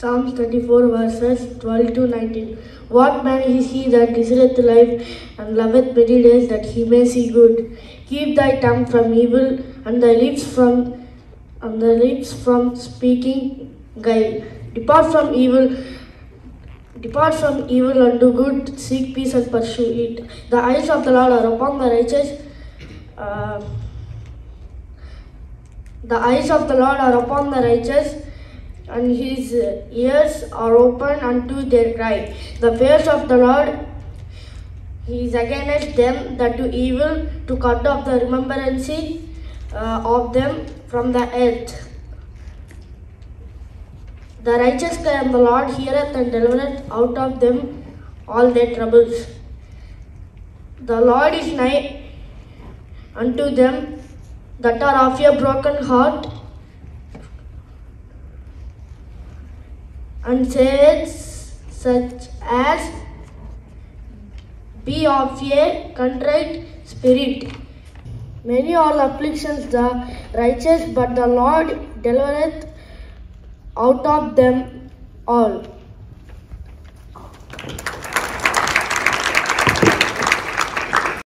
Psalms 24 verses 12 to 19. What man is he that desireth life and loveth many days that he may see good? Keep thy tongue from evil and thy lips from and thy lips from speaking guile. Depart from evil Depart from evil and do good, seek peace and pursue it. The eyes of the Lord are upon the righteous. Uh, the eyes of the Lord are upon the righteous, and his ears are open unto their cry. The face of the Lord he is against them that do evil, to cut off the remembrance uh, of them from the earth. The righteous cry, and the Lord heareth and delivereth out of them all their troubles. The Lord is nigh unto them that are of a broken heart, and such as be of a contrite spirit. Many are afflictions the righteous, but the Lord delivereth out of them all.